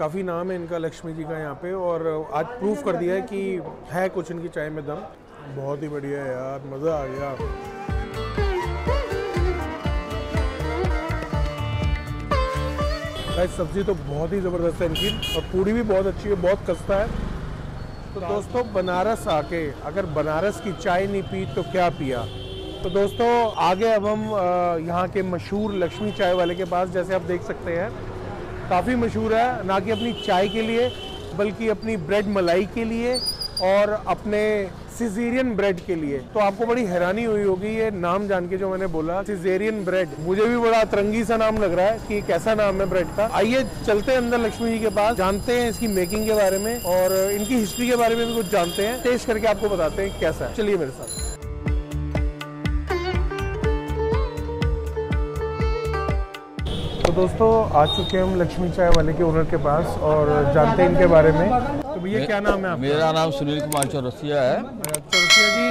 काफ़ी नाम है इनका लक्ष्मी जी का यहाँ पे और आज प्रूफ कर दिया है कि है कुछ इनकी चाय में दम। बहुत ही बढ़िया है यार मज़ा आ गया। गाइस सब्ज़ी तो बहुत ही ज़बरदस्त है इनकी और पूड़ी भी बहुत अच्छी है बहुत कस्ता है। तो दोस्तों बनारस आके अगर बनारस की चाय नहीं पी तो क्या पिया? तो दोस्तों आगे अब हम यहाँ के मशहूर लक्ष्मी चाय वाले के पास जैसे आप देख सकते हैं काफ़ी मशहूर है, ना कि अपनी चाय के लिए, बल्कि अपनी ब्रेड मलाई के लिए और अपने सिजेरियन ब्रेड के लिए। तो आपको बड़ी हैरानी हुई होगी, ये नाम जान के जो मैंने बोला सिजेरियन ब्रेड मुझे भी बड़ा अतरंगी सा नाम लग रहा है कि कैसा नाम है ब्रेड का। आइए, चलते हैं अंदर लक्ष्मी जी के पास, जानते हैं इसकी मेकिंग के बारे में और इनकी हिस्ट्री के बारे में भी कुछ जानते हैं। टेस्ट करके आपको बताते हैं कैसा है। चलिए मेरे साथ। दोस्तों, आ चुके हैं हम लक्ष्मी चाय वाले के ओनर के पास और जानते हैं इनके बारे में। तो भैया, क्या नाम है आपका? मेरा नाम सुनील कुमार चौरसिया है। जी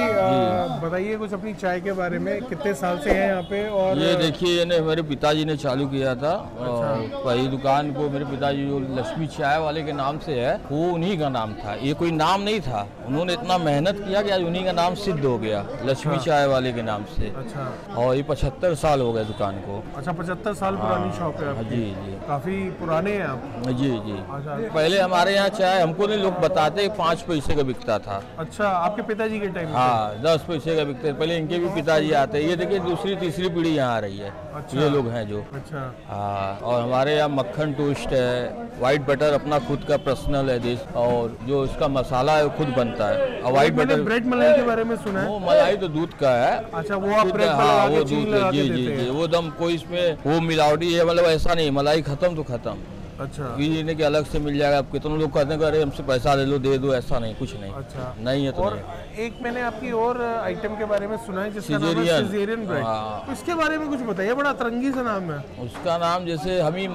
बताइए कुछ अपनी चाय के बारे में कितने साल से हैं यहाँ पे और ये देखिए ये ने मेरे पिताजी ने चालू किया था। और पहली दुकान को मेरे पिताजी जो लक्ष्मी चाय वाले के नाम से है वो उन्हीं का नाम था। ये कोई नाम नहीं था। उन्होंने इतना मेहनत किया कि आज उन्हीं का नाम सिद्ध हो गया लक्ष्मी चाय वाले के नाम से। अच्छा। और ये पचहत्तर साल हो गए दुकान को। अच्छा पचहत्तर साल पुरानी शॉप है हाँ, जी जी। काफ़ी पुराने हैं आप। जी जी। अच्छा। पहले हमारे यहाँ चाय हमको नहीं लोग बताते पाँच पैसे का बिकता था। अच्छा आपके पिताजी के टाइम हाँ दस पैसे का बिकते पहले इनके भी पिताजी आते हैं। ये देखिए दूसरी तीसरी पीढ़ी यहाँ आ रही है। अच्छा। ये लोग हैं जो। अच्छा। हाँ और हमारे यहाँ मक्खन टोस्ट है वाइट बटर अपना खुद का पर्सनल है डिश और जो इसका मसाला है वो खुद बनता है। और वाइट बटर ब्रेड मलाई के बारे में सुना है। वो मलाई तो दूध का है। अच्छा वो आप ब्रेड हाँ वो दूध जी जी जी। वो दम कोई इसमें वो मिलावटी है मतलब ऐसा नहीं। मलाई खत्म तो खत्म। अच्छा। ये नहीं कि अलग से मिल जाएगा आप कितने लोग कहते हैं अरे हमसे पैसा ले लो दे दो ऐसा नहीं कुछ नहीं। अच्छा। नहीं है तो और नहीं एक मैंने आपकी और आइटम के बारे में सुना है जिसका नाम है सिजेरियन ब्रेड हाँ। तो इसके बारे में कुछ बताइए बड़ा तरंगी सा नाम है। उसका नाम जैसे हम ही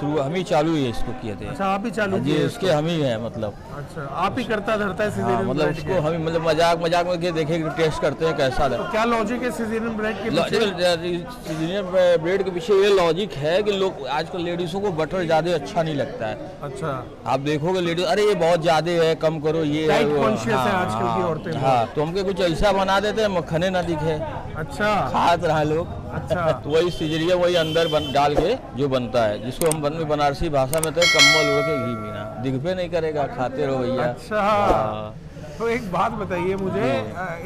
शुरू हम ही चालू ही इसको किए थे। अच्छा आप ही चालू जी किए इसके। हम ही है मतलब। अच्छा आप ही करता धरता है हाँ, मतलब उसको हम मतलब मज़ाक मज़ाक में देखे टेस्ट करते हैं कैसा तो क्या लॉजिक है सिजेरियन ब्रेड के पीछे? ब्रेड के पीछे ये लॉजिक है कि लोग आजकल लेडीजों को बटर ज़्यादा अच्छा नहीं लगता है। अच्छा। आप देखोगे लेडीज़ अरे ये बहुत ज़्यादा है कम करो ये है, है हाँ, आजकल की औरतें। तो हमके कुछ ऐसा बना देते हैं मक्खने ना दिखे। अच्छा। खात रहा लोग। अच्छा। तो वही सिजरिया वही अंदर बन, डाल के जो बनता है जिसको हम बन, बनारसी भाषा में तो कम्बल उड़ के घी पीना। दिखबे नहीं करेगा खाते रहो भैया। अच्छा। हाँ। तो एक बात बताइए मुझे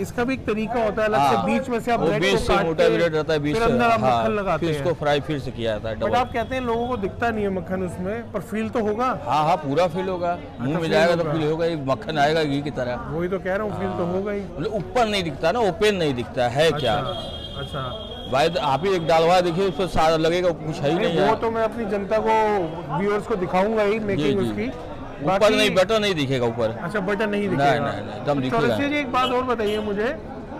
इसका भी एक तरीका होता है अलग से हाँ। बीच में से आप ब्रेड को काट मोटा ब्रेड रहता है बीच फिर अंदर आप हाँ, मक्खन लगाते हैं इसको फ्राई फिर से किया जाता है बट आप कहते हैं लोगों को दिखता नहीं है मक्खन उसमें पर फील तो होगा। हाँ हाँ पूरा फील होगा। मुँह में जाएगा तो अच्छा, फील होगा एक मक्खन आएगा घी की तरह। वही तो कह रहा हूँ फील तो होगा ही। मतलब ऊपर नहीं दिखता ना ओपन नहीं दिखता है क्या? अच्छा। अच्छा भाई तो आप ही एक डालवा देखिए उस पर सारा लगेगा कुछ है ही नहीं वो तो मैं अपनी जनता को व्यूअर्स को दिखाऊँगा ही मेकिंग उसकी। ऊपर नहीं बटर नहीं दिखेगा ऊपर। अच्छा बटन नहीं दिखेगा। नहीं, नहीं, तो दिखेगा। जी एक बात और बताइए मुझे।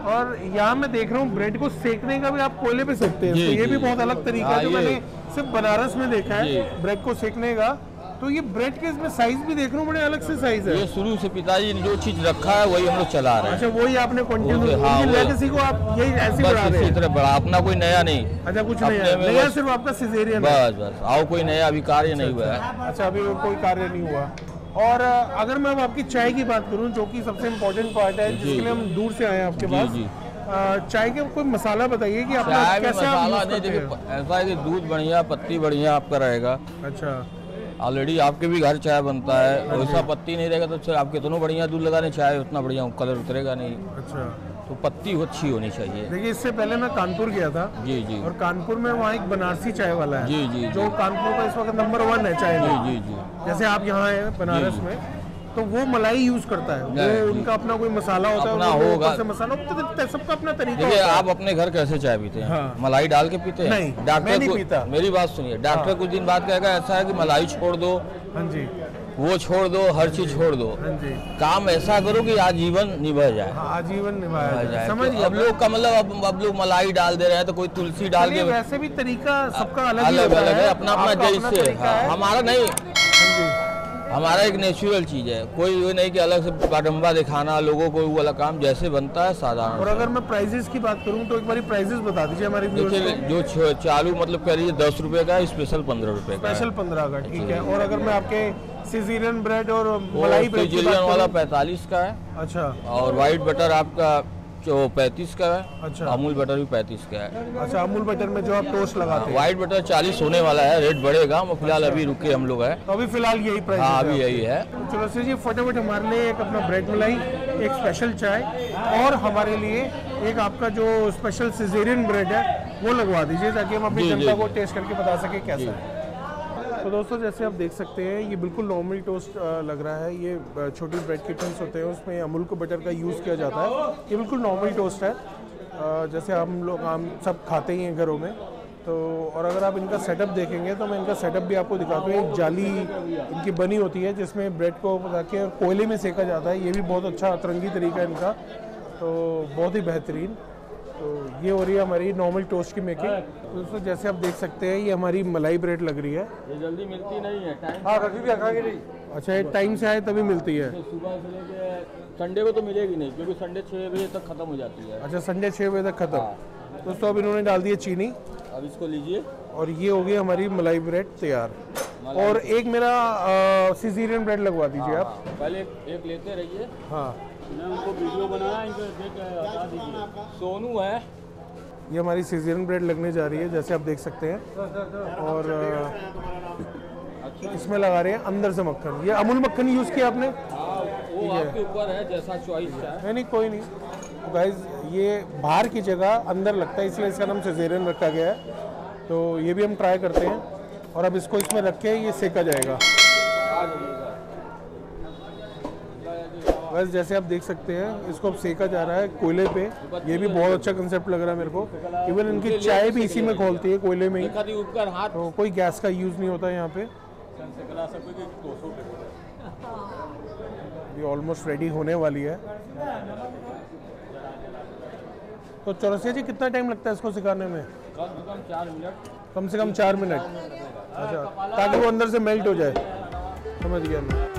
और यहाँ मैं देख रहा हूँ ब्रेड को सेकने का भी आप कोयले पे सेकते हैं। तो ये भी बहुत अलग तरीका है जो मैंने सिर्फ़ बनारस में देखा है ब्रेड को सेकने का। तो ये ब्रेड के इसमें साइज़ भी देख रहा हूँ बड़े अलग से साइज़ है। ये शुरू से पिताजी ने जो चीज़ रखा है वही हम लोग चला रहे हैं। अच्छा वही आपने कंटिन्यू हाँ, लेगेसी को आप यही ऐसे बढ़ा बस रहे इसी हैं। तरह बड़ा अपना कोई नया नहीं। अच्छा कुछ नहीं है नया सिर्फ़ आपका सिजेरियन है। बस बस आओ कोई नया अभी कार्य नहीं हुआ है। अच्छा अभी कोई कार्य नहीं हुआ। और अगर मैं अब आपकी चाय की बात करूँ जो कि सबसे इम्पोर्टेंट पार्ट है जिसके लिए हम दूर से आए हैं आपके पास जी। चाय के कोई मसाला बताइए कि में कैसे मसाला नहीं देखिए ऐसा है कि दूध बढ़िया पत्ती बढ़िया आपका रहेगा। अच्छा। ऑलरेडी आपके भी घर चाय बनता है वैसा पत्ती नहीं रहेगा तो फिर आपके कितना बढ़िया दूध लगाने चाय उतना बढ़िया कलर उतरेगा नहीं। अच्छा। तो पत्ती अच्छी होनी चाहिए। देखिए इससे पहले मैं कानपुर गया था जी जी। और कानपुर में वहाँ एक बनारसी चाय वाला है। जी जी जी। कानपुर का इस वक्त नंबर वन है चाय जी जी जी। जैसे आप यहाँ है बनारस। में। तो वो मलाई यूज़ करता है। वो उनका अपना कोई मसाला होता अपना वो होगा। से मसाला तो सबका अपना तरीका देखिए होता है। आप अपने घर कैसे चाय पीते हैं? हाँ। मलाई डाल के पीते हैं? नहीं, डॉक्टर नहीं पीता। मेरी बात सुनिए। डॉक्टर कुछ दिन बाद कहेगा ऐसा है कि मलाई छोड़ दो। हाँ जी। वो छोड़ दो हर चीज़ छोड़ दो। हाँ जी। काम ऐसा करो कि आजीवन निभा जाए। हाँ, आजीवन निभाया निभा जाए। समझ तो अब लोग का मतलब अब, अब लोग मलाई डाल दे रहे हैं तो कोई तुलसी डाल के वैसे भी तरीका सबका अलग अलग है है। अपना अपना जैसे हाँ, है। हमारा नहीं। हाँ। हमारा एक नेचुरल चीज़ है। कोई ये नहीं कि अलग से बाडम्बा दिखाना लोगों को वो वाला काम जैसे बनता है साधारण और अगर मैं प्राइजेस की बात करूँ तो एक बार प्राइजेस बता दीजिए हमारे देखिए जो चालू मतलब कह लीजिए दस रुपए का स्पेशल पंद्रह रुपए का स्पेशल पंद्रह का ठीक है। और अगर मैं आपके सिजीरियन ब्रेड और मलाई ब्रेड वाला पैंतालीस का है। अच्छा। और वाइट बटर आपका जो पैंतीस का है अच्छा। अमूल बटर भी पैंतीस का है। अच्छा अमूल बटर में जो आप टोस्ट लगाते हैं। वाइट बटर चालीस होने वाला है रेट बढ़ेगा हम फ़िलहाल अभी रुके हम लोग है। तो अभी फ़िलहाल यही प्राइस हाँ अभी यही है। चलो सर जी फटाफट हमारे लिए एक अपना ब्रेड मलाई एक स्पेशल चाय और हमारे लिए एक आपका जो स्पेशल सिजेरियन ब्रेड है वो लगवा दीजिए ताकि हम अपनी जनता को टेस्ट करके बता सके कैसा है। तो दोस्तों, जैसे आप देख सकते हैं, ये बिल्कुल नॉर्मल टोस्ट लग रहा है। ये छोटी ब्रेड के पिंस होते हैं, उसमें अमूल को बटर का यूज़ किया जाता है। ये बिल्कुल नॉर्मल टोस्ट है। जैसे हम लोग, हम सब खाते ही हैं घरों में। तो और अगर आप इनका सेटअप देखेंगे तो मैं इनका सेटअप भी आपको दिखाता हूँ। एक जाली इनकी बनी होती है, जिसमें ब्रेड को पका के कोयले में सेका जाता है। ये भी बहुत अच्छा अतरंगी तरीका है इनका। तो बहुत ही बेहतरीन। तो ये हो रही है हमारी नॉर्मल टोस्ट की मेकिंग तो दोस्तों जैसे आप देख सकते हैं ये हमारी मलाई ब्रेड लग रही है। ये जल्दी मिलती नहीं है टाइम हाँ कभी भी अच्छा ये टाइम से आए तभी मिलती है। सुबह से लेके संडे को तो मिलेगी नहीं क्योंकि संडे छः बजे तक खत्म हो जाती है। अच्छा संडे छः बजे तक खत्म। दोस्तों अब इन्होंने डाल दी है चीनी। अब इसको लीजिए। और ये हो गई हमारी मलाई ब्रेड तैयार। और एक मेरा सिजीरियन ब्रेड लगवा दीजिए आप। हाँ, पहले एक, लेते रहिए। हाँ। उनको वीडियो बनाया इनको देख हटा दीजिए। सोनू है। ये हमारी सीज़न ब्रेड लगने जा रही है जैसे आप देख सकते हैं। और इसमें लगा रहे हैं अंदर से मक्खन। ये अमूल मक्खन यूज़ किया आपने? हाँ वो आपके ऊपर है जैसा चॉइस है। नहीं नहीं कोई नहीं। तो गाइज़ ये बाहर की जगह अंदर लगता है इसलिए इसका नाम सिजेरियन रखा गया है। तो ये भी हम ट्राई करते हैं। और अब इसको इसमें रख के ये सेका जाएगा। बस जैसे आप देख सकते हैं इसको अब सेका जा रहा है कोयले पे। ये भी बहुत अच्छा कंसेप्ट लग रहा है मेरे को। इवन इनकी चाय भी इसी में खोलती है कोयले में ही। तो कोई गैस का यूज़ नहीं होता यहाँ पे। ये ऑलमोस्ट रेडी होने वाली है। तो चौरसिया जी कितना टाइम लगता है इसको सिखाने में? कम से कम चार मिनट। कम से कम चार मिनट अच्छा ताकि वो अंदर से मेल्ट हो जाए। समझ गया मैं।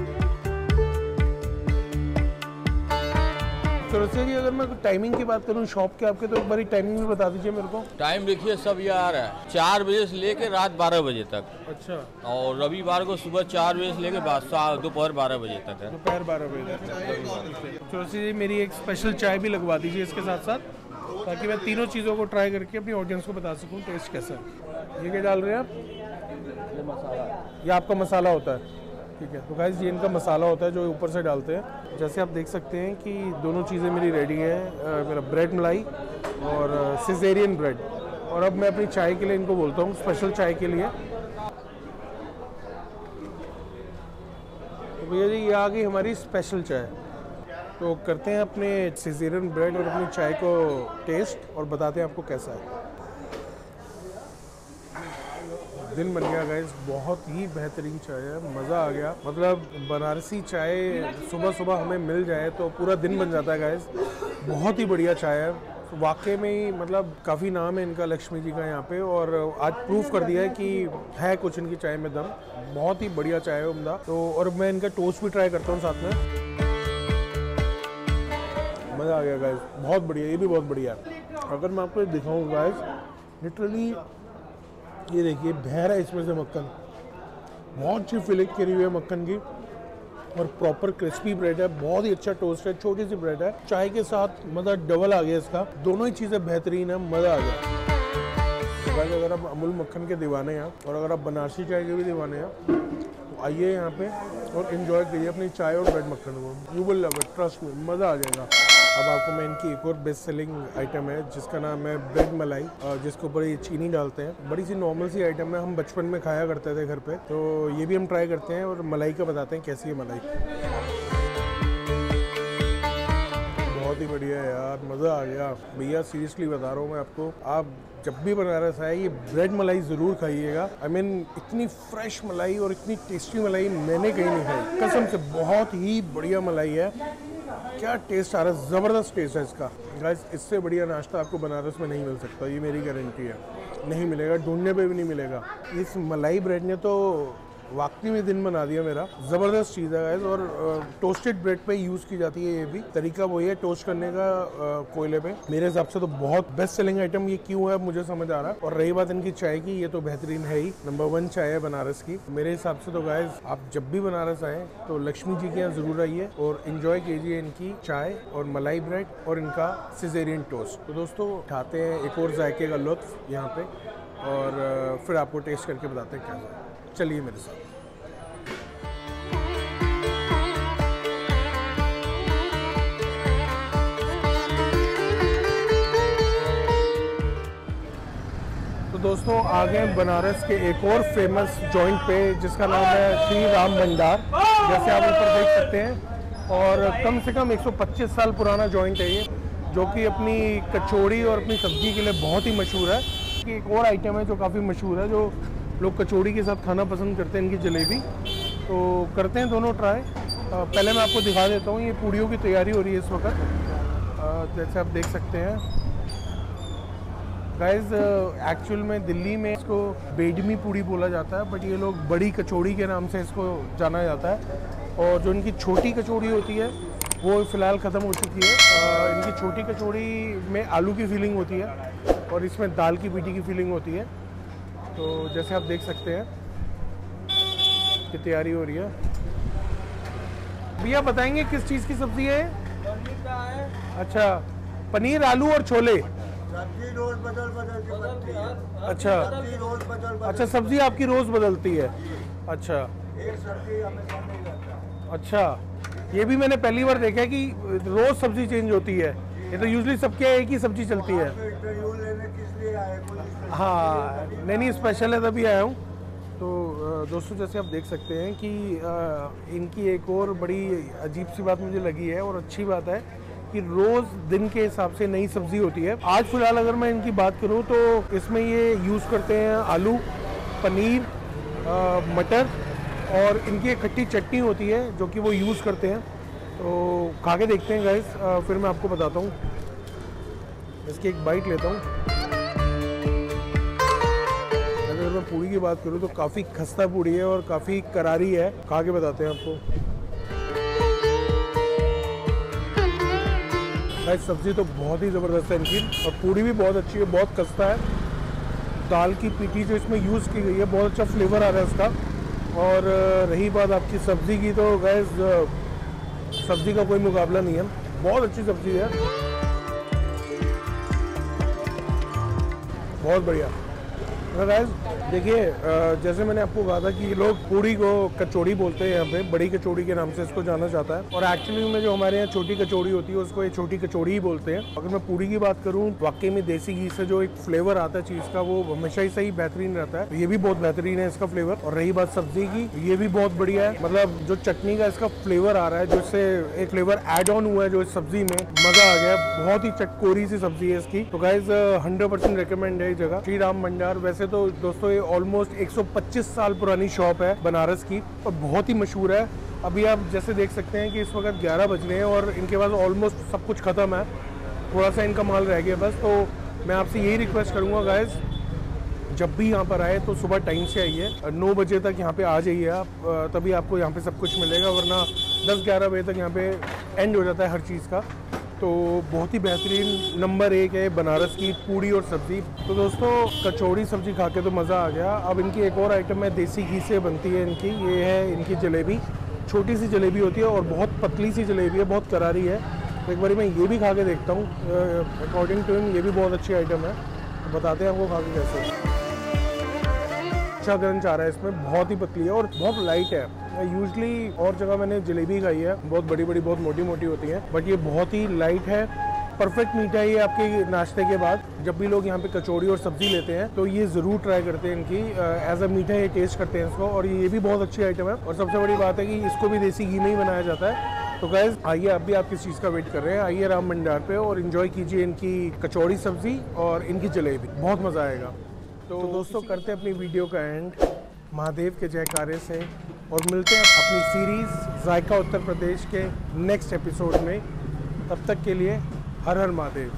चौरसिया जी अगर मैं टाइमिंग की बात करूँ शॉप के आपके तो एक बारी टाइमिंग भी बता दीजिए मेरे को। टाइम देखिए सब ये आ रहा है। चार बजे से लेके रात बारह बजे तक। अच्छा। और रविवार को सुबह चार बजे से लेके दोपहर बारह बजे तक है। दोपहर बारह बजे तक। चौरसिया जी मेरी एक स्पेशल चाय भी लगवा दीजिए इसके साथ साथ ताकि मैं तीनों चीज़ों को ट्राई करके अपनी ऑडियंस को बता सकूँ टेस्ट कैसा है। ये क्या डाल रहे हैं आप? ये मसाला। ये आपका मसाला होता है। ठीक है। तो गाइस ये इनका मसाला होता है जो ऊपर से डालते हैं। जैसे आप देख सकते हैं कि दोनों चीज़ें मेरी रेडी हैं। मेरा ब्रेड मलाई और सिजेरियन ब्रेड और अब मैं अपनी चाय के लिए इनको बोलता हूँ स्पेशल चाय के लिए। तो भैया जी, ये आ गई हमारी स्पेशल चाय। तो करते हैं अपने सिजेरियन ब्रेड और अपनी चाय को टेस्ट और बताते हैं आपको कैसा है। दिन बन गया गाइस बहुत ही बेहतरीन चाय है. मज़ा आ गया. मतलब बनारसी चाय सुबह सुबह हमें मिल जाए तो पूरा दिन बन जाता है गाइस बहुत ही बढ़िया चाय है. वाकई में ही मतलब काफ़ी नाम है इनका लक्ष्मी जी का यहाँ पे और आज प्रूफ कर दिया है कि है कुछ इनकी चाय में दम. बहुत ही बढ़िया चाय है उमदा. तो और मैं इनका टोस्ट भी ट्राई करता हूँ साथ में. मज़ा आ गया गाइस बहुत बढ़िया, ये भी बहुत बढ़िया है. अगर मैं आपको दिखाऊँ गाइस लिटरली ये देखिए बहरा है इसमें से मक्खन। बहुत अच्छी फिलिंग करी हुई है मक्खन की। और प्रॉपर क्रिस्पी ब्रेड है बहुत ही अच्छा टोस्ट है छोटी सी ब्रेड है। चाय के साथ मज़ा डबल आ गया इसका। दोनों ही चीज़ें बेहतरीन है मज़ा आ गया। guys, अगर आप अमूल मक्खन के दीवाने हैं और अगर आप बनारसी चाय के भी दीवाने हैं तो आइए यहाँ पे और इन्जॉय करिए अपनी चाय और ब्रेड मक्खन को। You will love it trust में मज़ा आ जाएगा। अब आपको मैं इनकी एक और बेस्ट सेलिंग आइटम है जिसका नाम है ब्रेड मलाई जिसके ऊपर ये चीनी डालते हैं। बड़ी सी नॉर्मल सी आइटम है हम बचपन में खाया करते थे घर पे। तो ये भी हम ट्राई करते हैं और मलाई का बताते हैं कैसी है मलाई। बहुत ही बढ़िया यार मज़ा आ गया। भैया सीरियसली बता रहा हूँ मैं आपको आप जब भी बनारस आए ये ब्रेड मलाई ज़रूर खाइएगा। आई I मीन mean, इतनी फ्रेश मलाई और इतनी टेस्टी मलाई मैंने कहीं नहीं खाई। कसम से बहुत ही बढ़िया मलाई है। क्या टेस्ट आ रहा है? ज़बरदस्त टेस्ट है इसका। गाइस इससे बढ़िया नाश्ता आपको बनारस में नहीं मिल सकता, ये मेरी गारंटी है। नहीं मिलेगा, ढूँढने पे भी नहीं मिलेगा। इस मलाई ब्रेड ने तो वाकई में दिन बना दिया मेरा। ज़बरदस्त चीज़ है guys, और टोस्टेड ब्रेड पे यूज़ की जाती है ये भी। तरीका वही है टोस्ट करने का कोयले पे। मेरे हिसाब से तो बहुत बेस्ट सेलिंग आइटम ये क्यों है मुझे समझ आ रहा है। और रही बात इनकी चाय की ये तो बेहतरीन है ही। नंबर वन चाय है बनारस की। मेरे हिसाब से तो गाइज़ आप जब भी बनारस आए तो लक्ष्मी जी के यहाँ ज़रूर आइए और इन्जॉय कीजिए इनकी चाय और मलाई ब्रेड और इनका सिजेरियन टोस्ट तो दोस्तों उठाते हैं एक और जायके का लुत्फ यहाँ पे और फिर आपको टेस्ट करके बताते हैं क्या। चलिए मेरे साथ। तो दोस्तों, आ गए बनारस के एक और फ़ेमस जॉइंट पे, जिसका नाम है श्री राम भंडार, जैसे आप ऊपर देख सकते हैं। और कम से कम 125 साल पुराना जॉइंट है ये, जो कि अपनी कचौड़ी और अपनी सब्ज़ी के लिए बहुत ही मशहूर है। कि एक और आइटम है जो काफ़ी मशहूर है, जो लोग कचौड़ी के साथ खाना पसंद करते हैं, इनकी जलेबी। तो करते हैं दोनों ट्राई। पहले मैं आपको दिखा देता हूँ, ये पूड़ियों की तैयारी हो रही है इस वक्त। जैसे आप देख सकते हैं। गाइज़ एक्चुअल में दिल्ली में इसको बेडमी पूड़ी बोला जाता है बट ये लोग बड़ी कचौड़ी के नाम से इसको जाना जाता है। और जो इनकी छोटी कचौड़ी होती है, वो फ़िलहाल ख़त्म हो चुकी है। इनकी छोटी कचौड़ी में आलू की फीलिंग होती है और इसमें दाल की पीटी की फीलिंग होती है। तो जैसे आप देख सकते हैं कि तैयारी हो रही है। भैया बताएँगे किस चीज़ की सब्ज़ी है? अच्छा पनीर आलू और छोले। सब्ज़ी रोज बदल बदल के बनती है। अच्छा। रोज बदल बदल अच्छा सब्ज़ी आपकी रोज बदलती है। अच्छा। एक सब्ज़ी हमेशा अच्छा। ये भी मैंने पहली बार देखा है कि रोज सब्ज़ी चेंज होती है। ये तो यूजली सबके एक ही सब्ज़ी चलती है। हाँ नहीं नहीं स्पेशल है तभी आया हूँ। तो दोस्तों, जैसे आप देख सकते हैं कि इनकी एक और बड़ी अजीब सी बात मुझे लगी है और अच्छी बात है कि रोज़ दिन के हिसाब से नई सब्ज़ी होती है। आज फ़िलहाल अगर मैं इनकी बात करूँ तो इसमें ये यूज़ करते हैं आलू, पनीर मटर और इनकी एक खट्टी चटनी होती है, जो कि वो यूज़ करते हैं। तो खा के देखते हैं गाइस फिर मैं आपको बताता हूँ। इसकी एक बाइट लेता हूँ। पूड़ी की बात करूँ तो काफ़ी खस्ता पूड़ी है और काफ़ी करारी है। खा के बताते हैं आपको? सब्ज़ी तो बहुत ही ज़बरदस्त है इनकी और पूड़ी भी बहुत अच्छी है, बहुत खस्ता है। दाल की पीटी जो इसमें यूज़ की गई है, बहुत अच्छा फ्लेवर आ रहा है इसका। और रही बात आपकी सब्ज़ी की तो गैस सब्ज़ी का कोई मुकाबला नहीं है। बहुत अच्छी सब्ज़ी है। बहुत बढ़िया। गाइस देखिए जैसे मैंने आपको कहा था कि लोग पूड़ी को कचौड़ी बोलते हैं यहाँ पे, बड़ी कचौड़ी के नाम से इसको जाना जाता है। और एक्चुअली में जो हमारे यहाँ छोटी कचौड़ी होती है, उसको ये छोटी कचौड़ी ही बोलते हैं। अगर मैं पूड़ी की बात करूँ, वाकई में देसी घी से जो एक फ्लेवर आता है चीज़ का, वो हमेशा ही सही बेहतरीन रहता है। ये भी बहुत बेहतरीन है इसका फ्लेवर और रही बात सब्ज़ी की, ये भी बहुत बढ़िया है। मतलब जो चटनी का इसका फ्लेवर आ रहा है, जिससे एक फ्लेवर एड ऑन हुआ है जो इस सब्ज़ी में, मज़ा आ गया। बहुत ही चटकोरी सी सब्ज़ी है इसकी। तो गाइज़ हंड्रेड परसेंट रिकमेंड है जगह। श्री राम भंडार, वैसे तो दोस्तों ये ऑलमोस्ट 125 साल पुरानी शॉप है बनारस की और बहुत ही मशहूर है। अभी आप जैसे देख सकते हैं कि इस वक्त 11 बज रहे हैं और इनके पास ऑलमोस्ट सब कुछ खत्म है। थोड़ा सा इनका माल रह गया बस तो मैं आपसे यही रिक्वेस्ट करूँगा गाइज़ जब भी यहाँ पर आए तो सुबह टाइम से आइए। नौ बजे तक यहाँ पे आ जाइए आप तभी आपको यहाँ पे सब कुछ मिलेगा, वरना दस ग्यारह बजे तक यहाँ पे एंड हो जाता है हर चीज़ का। तो बहुत ही बेहतरीन नंबर एक है बनारस की पूड़ी और सब्ज़ी। तो दोस्तों, कचौड़ी सब्ज़ी खा के तो मज़ा आ गया। अब इनकी एक और आइटम है, देसी घी से बनती है इनकी। ये है इनकी जलेबी। छोटी सी जलेबी होती है और बहुत पतली सी जलेबी है, बहुत करारी है। तो एक बार मैं ये भी खा के देखता हूँ। अकॉर्डिंग टू हिम ये भी बहुत अच्छी आइटम है। तो बताते हैं आपको खा के कैसे। अच्छा क्रंच आ रहा है इसमें। बहुत ही पतली है और बहुत लाइट है। यूजली और जगह मैंने जलेबी खाई है। बहुत बड़ी बड़ी बहुत मोटी मोटी होती है। बट ये बहुत ही लाइट है। परफेक्ट मीठा है ये आपके नाश्ते के बाद। जब भी लोग यहाँ पे कचौड़ी और सब्ज़ी लेते हैं तो ये ज़रूर ट्राई करते हैं इनकी। एज अ मीठा ये टेस्ट करते हैं इसको। और ये भी बहुत अच्छी आइटम है। और सबसे बड़ी बात है कि इसको भी देसी घी में ही बनाया जाता है। तो गैस आइए आप भी आप किस चीज़ का वेट कर रहे हैं? आइए राम भंडार पे और इन्जॉय कीजिए इनकी कचौड़ी सब्ज़ी और इनकी जलेबी। बहुत मज़ा आएगा। तो, तो दोस्तों करते हैं अपनी वीडियो का एंड महादेव के जयकारे से। और मिलते हैं अपनी सीरीज़ जायका उत्तर प्रदेश के नेक्स्ट एपिसोड में। तब तक के लिए हर हर महादेव।